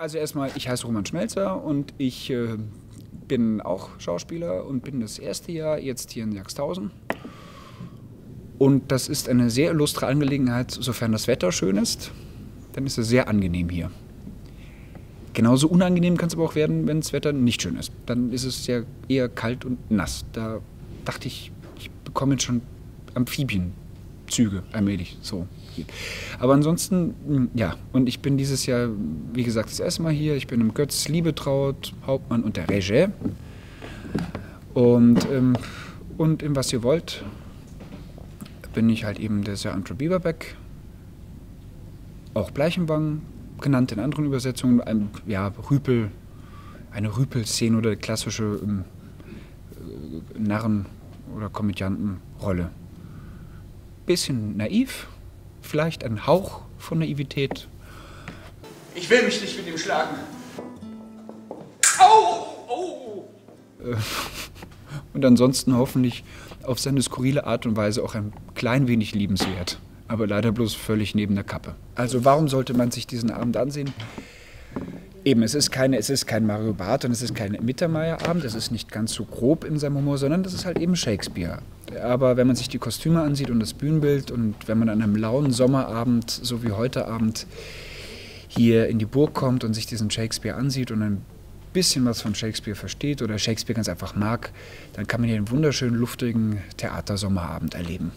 Also erstmal, ich heiße Roman Schmelzer und ich äh, bin auch Schauspieler und bin das erste Jahr jetzt hier in Jagsthausen. Und das ist eine sehr illustre Angelegenheit, sofern das Wetter schön ist, dann ist es sehr angenehm hier. Genauso unangenehm kann es aber auch werden, wenn das Wetter nicht schön ist. Dann ist es ja eher kalt und nass. Da dachte ich, ich bekomme jetzt schon Amphibienzüge allmählich. So. Aber ansonsten, hm, ja, und ich bin dieses Jahr, wie gesagt, das erste Mal hier. Ich bin im Götz Liebetraut, Hauptmann und der Regie. Und, ähm, und in Was ihr wollt bin ich halt eben der Sir Andrew Bieberbeck, auch Bleichenwang, genannt in anderen Übersetzungen, ein, ja, Rüpel, eine Rüpel-Szene oder klassische ähm, äh, Narren- oder Komödiantenrolle. Bisschen naiv, vielleicht ein Hauch von Naivität. Ich will mich nicht mit ihm schlagen. Au! Äh, und ansonsten hoffentlich auf seine skurrile Art und Weise auch ein klein wenig liebenswert. Aber leider bloß völlig neben der Kappe. Also warum sollte man sich diesen Abend ansehen? Eben, es ist, keine, es ist kein Mario Barth und es ist kein Mittermeier-Abend, es ist nicht ganz so grob in seinem Humor, sondern das ist halt eben Shakespeare. Aber wenn man sich die Kostüme ansieht und das Bühnenbild und wenn man an einem lauen Sommerabend, so wie heute Abend, hier in die Burg kommt und sich diesen Shakespeare ansieht und ein bisschen was von Shakespeare versteht oder Shakespeare ganz einfach mag, dann kann man hier einen wunderschönen, luftigen Theatersommerabend erleben.